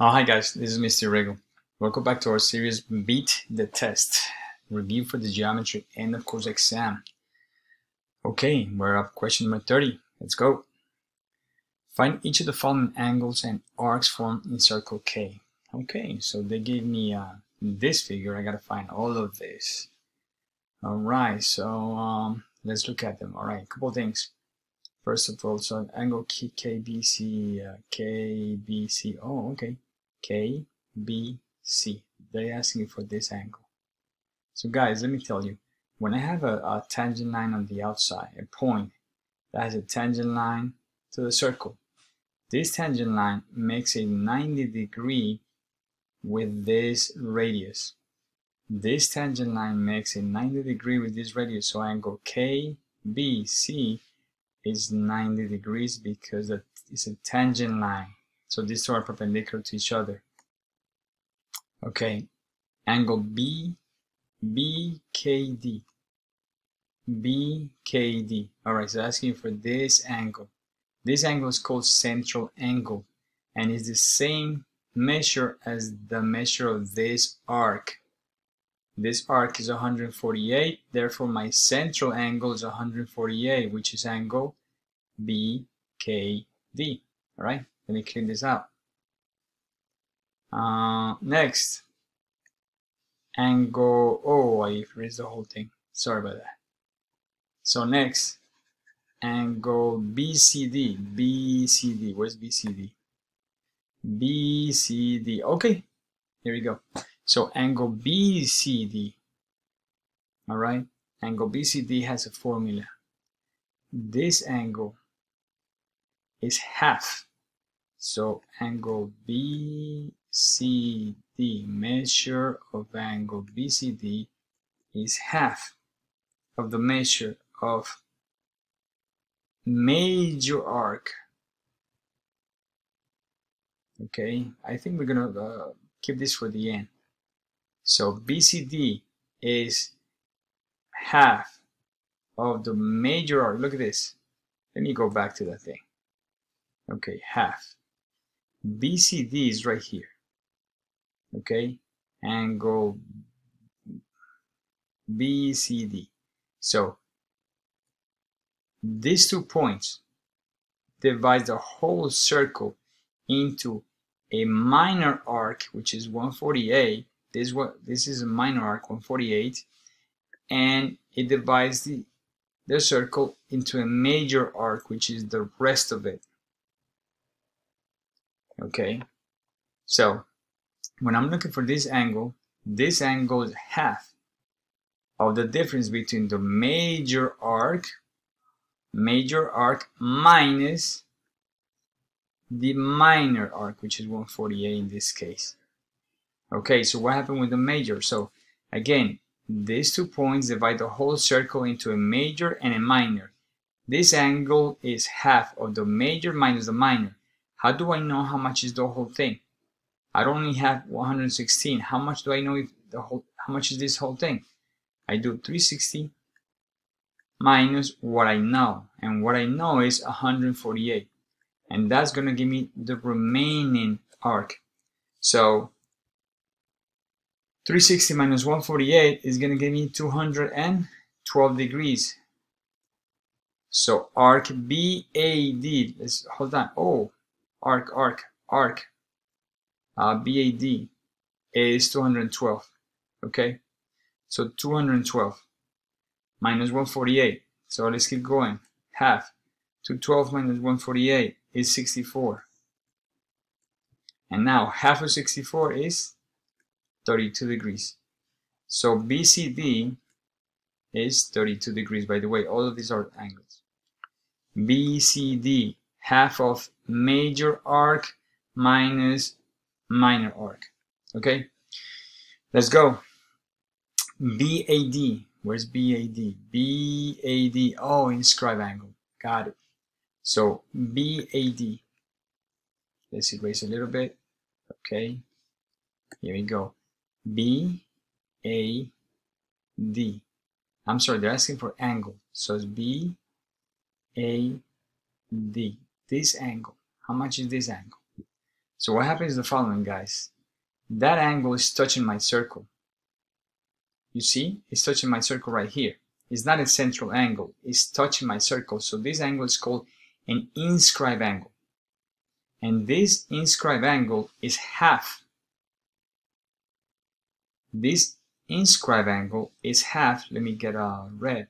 Oh, hi guys, this is Mr. Urrego. Welcome back to our series Beat the Test, review for the geometry end of course exam. Okay, we're up question number 30. Let's go. Find each of the following angles and arcs formed in circle K. Okay, so they gave me uh, this figure. I gotta find all of this. All right, so um, let's look at them. All right, couple things. First of all, so angle KBC, uh, KBC. Oh, okay. KBC. They're asking for this angle. So guys, let me tell you, when I have a, a tangent line on the outside, a point that has a tangent line to the circle, this tangent line makes a 90 degree with this radius. This tangent line makes a 90 degree with this radius, so angle KBC is 90 degrees because it's a tangent line. So these two are perpendicular to each other. Okay, angle B, BKD. BKD. Alright, so asking for this angle. This angle is called central angle and is the same measure as the measure of this arc. This arc is 148, therefore my central angle is 148, which is angle BKD. All right, let me clean this up. Uh, next, angle, oh, I erased the whole thing. Sorry about that. So next, angle BCD, BCD, where's BCD? BCD, okay, here we go. So angle BCD, all right, angle BCD has a formula. This angle is half. So angle BCD, measure of angle BCD is half of the measure of major arc. Okay, I think we're gonna uh, keep this for the end. So BCD is half of the major arc. Look at this. Let me go back to that thing. Okay, half. BCD is right here. Okay, angle BCD. So these two points divide the whole circle into a minor arc, which is 148. This what this is a minor arc, 148, and it divides the the circle into a major arc, which is the rest of it. Okay, so when I'm looking for this angle, this angle is half of the difference between the major arc, major arc minus the minor arc, which is 148 in this case. Okay, so what happened with the major? So again, these two points divide the whole circle into a major and a minor. This angle is half of the major minus the minor. How do I know how much is the whole thing? I only have 116. How much do I know if the whole how much is this whole thing? I do 360 minus what I know. And what I know is 148. And that's going to give me the remaining arc. So 360 minus 148 is going to give me 212 degrees. So arc BAD, let's hold on. Oh, arc, arc, arc. Uh, BAD is 212. Okay, so 212 minus 148. So let's keep going. Half. 212 minus 148 is 64. And now half of 64 is 32 degrees. So BCD is 32 degrees. By the way, all of these are angles. BCD, half of major arc minus minor arc. Okay, let's go. BAD, where's BAD? BAD, oh, inscribe angle. Got it. So BAD, let's erase a little bit. Okay, here we go. B A D. I'm sorry, they're asking for angle. So it's B A D. This angle. How much is this angle? So what happens is the following, guys. That angle is touching my circle. You see, it's touching my circle right here. It's not a central angle, it's touching my circle. So this angle is called an inscribed angle. And this inscribed angle is half. This inscribed angle is half. Let me get a red.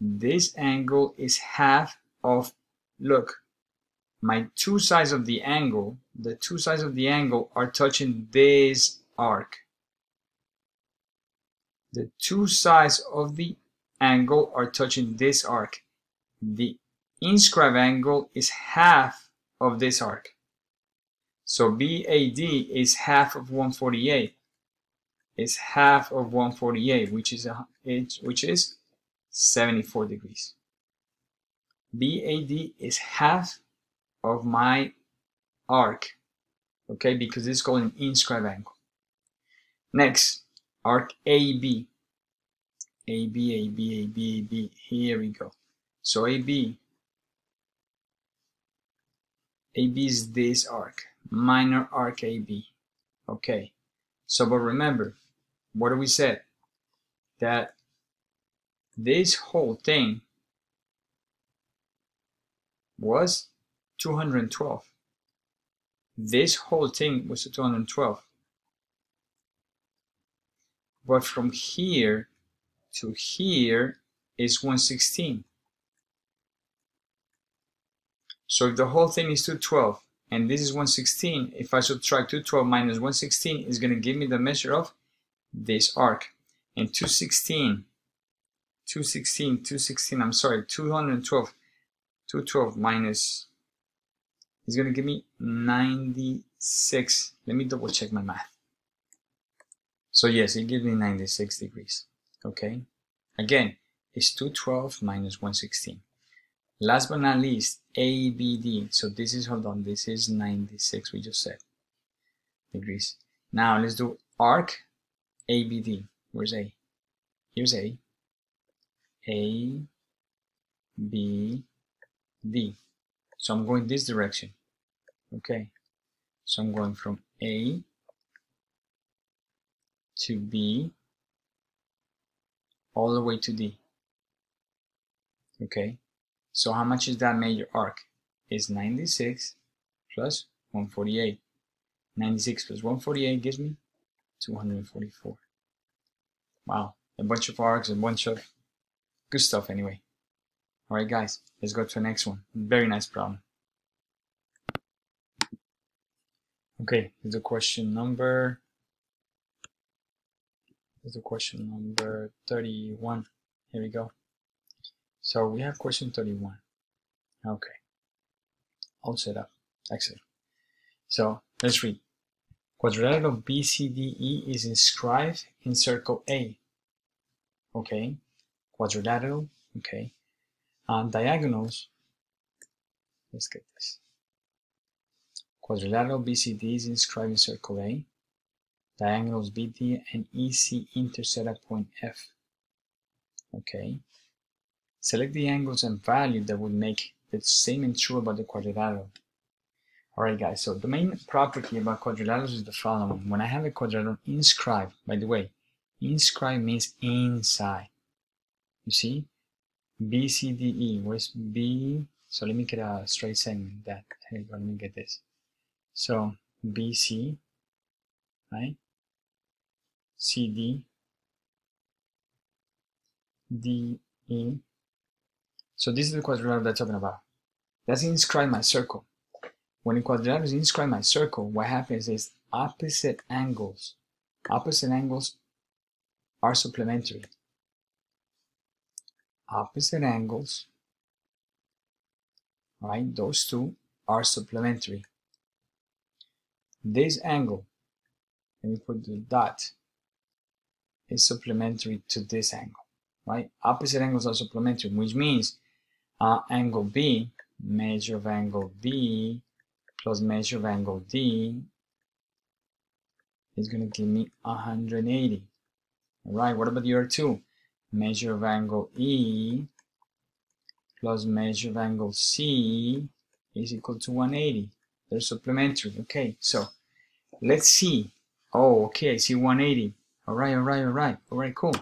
This angle is half of, look, my two sides of the angle, the two sides of the angle are touching this arc. The two sides of the angle are touching this arc. The inscribed angle is half of this arc. So BAD is half of 148. Is half of 148, which is a, which is 74 degrees. BAD is half of my arc, okay, because it's called an inscribed angle. Next, arc AB. AB, AB, AB, AB. Here we go. So AB, AB is this arc, minor arc AB. Okay. So, but remember, what do we said? That this whole thing was 212. This whole thing was 212. But from here to here is 116. So if the whole thing is 212 and this is 116, if I subtract 212 minus 116 is going to give me the measure of this arc. And 216, 216, 216, I'm sorry, 212, 212 minus is going to give me 96. Let me double check my math. So yes, it gives me 96 degrees. Okay. Again, it's 212 minus 116. Last but not least, ABD. So this is, hold on, this is 96, we just said, degrees. Now let's do arc ABD. Where's A? Here's A. A, B, D. So I'm going this direction. Okay. So I'm going from A to B all the way to D. Okay. So how much is that major arc? Is 96 plus 148. 96 plus 148 gives me 244. Wow, a bunch of arcs, a bunch of good stuff anyway. Alright guys, let's go to the next one. Very nice problem. Okay, here's a question number here's a question number 31. Here we go. So we have question 31. Okay. All set up. Excellent. So let's read. Quadrilateral BCDE is inscribed in circle A. Okay. Quadrilateral. Okay. Uh, diagonals. Let's get this. Quadrilateral BCD is inscribed in circle A. Diagonals BD and EC intersect at point F. Okay. Select the angles and value that would make the same and true about the quadrilateral. Alright guys, so the main property about quadrilaterals is the following. When I have a quadrilateral inscribed, by the way, inscribed means inside. You see? B, C, D, E. Where's B? So let me get a straight segment that. Here let me get this. So BC, right? CD, DE, so this is the quadrilateral that's talking about. Let's inscribe my circle. When a quadrilateral is inscribed my circle, what happens is opposite angles. Opposite angles are supplementary. Opposite angles, right? Those two are supplementary. This angle, let me put the dot, is supplementary to this angle, right? Opposite angles are supplementary, which means uh, angle B, measure of angle B plus measure of angle D is going to give me 180. All right, what about the other two? Measure of angle E plus measure of angle C is equal to 180. They're supplementary. Okay, so let's see. Oh, okay, I see 180. All right, all right, all right, all right, cool.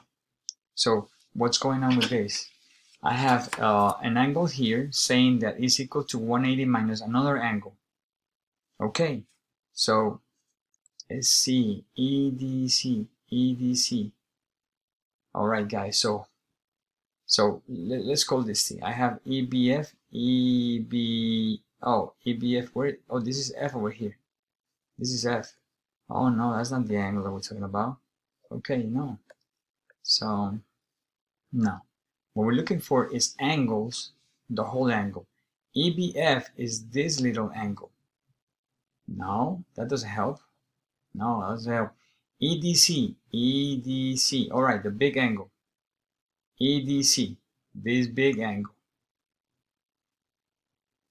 So what's going on with this? I have uh, an angle here saying that is equal to 180 minus another angle. Okay, so let's see, EDC, EDC. All right, guys, so so let, us call this thing. I have EBF, EB, oh, EBF, where, oh, this is F over here. This is F. Oh no, that's not the angle that we're talking about. Okay, no. So, no. What we're looking for is angles, the whole angle. EBF is this little angle. No, that doesn't help. No, that doesn't help. EDC, EDC, all right, the big angle. EDC, this big angle.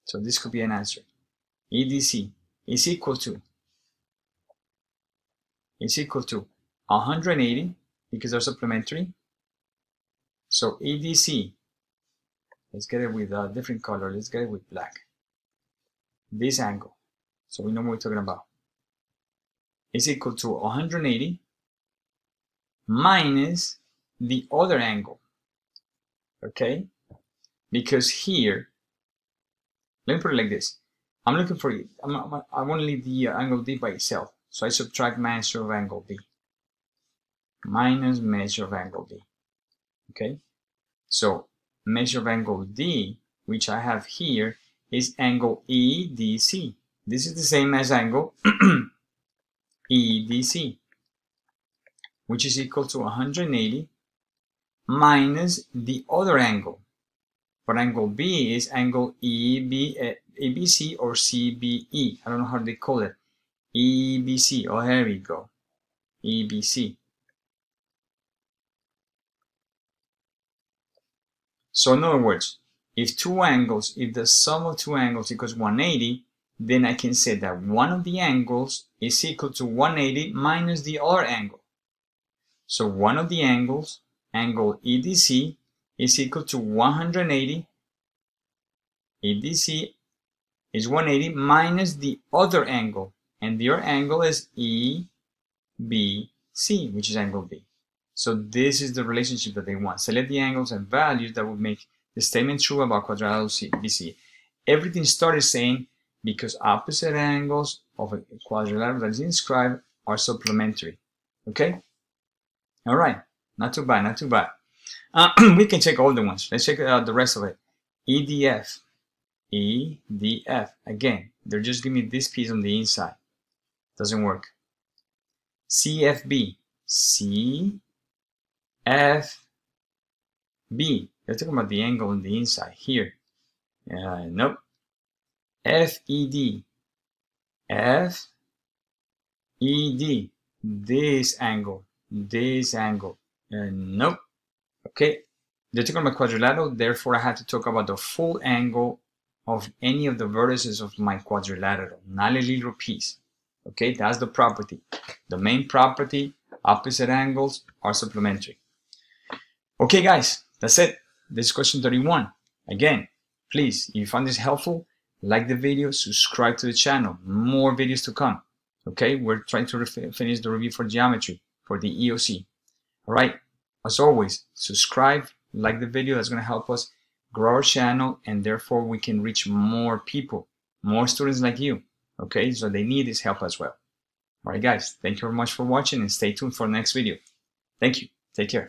So this could be an answer. EDC is equal to is equal to 180 because they're supplementary. So EDC, let's get it with a different color. Let's get it with black. This angle, so we know what we're talking about, is equal to 180 minus the other angle. Okay? Because here, let me put it like this. I'm looking for, I'm, I'm, i want to leave the angle D by itself. So I subtract measure of angle B minus measure of angle D. Okay, so measure of angle D, which I have here, is angle EDC. This is the same as angle EDC, which is equal to 180 minus the other angle. But angle B is angle EB, uh, ABC or CBE. I don't know how they call it. EBC. Oh, here we go. EBC. So in other words, if two angles, if the sum of two angles equals 180, then I can say that one of the angles is equal to 180 minus the other angle. So one of the angles, angle EDC, is equal to 180. EDC is 180 minus the other angle, and your angle is EBC, which is angle B. So this is the relationship that they want. Select the angles and values that would make the statement true about quadrilateral BC. Everything started saying because opposite angles of a quadrilateral that is inscribed are supplementary. Okay? All right. Not too bad, not too bad. Uh, we can check all the ones. Let's check out the rest of it. EDF. EDF. Again, they're just giving me this piece on the inside. Doesn't work. CFB. C F B. They're talking about the angle on the inside here. Uh, nope. F E D. F E D. This angle. This angle. Uh, nope. Okay. They're talking about quadrilateral, therefore I have to talk about the full angle of any of the vertices of my quadrilateral, not a little piece. Okay, that's the property. The main property, opposite angles are supplementary. Okay, guys, that's it. This is question 31. Again, please, if you found this helpful, like the video, subscribe to the channel. More videos to come. Okay, we're trying to finish the review for geometry for the EOC. All right, as always, subscribe, like the video. That's going to help us grow our channel and therefore we can reach more people, more students like you. Okay, so they need this help as well. All right, guys, thank you very much for watching and stay tuned for the next video. Thank you. Take care.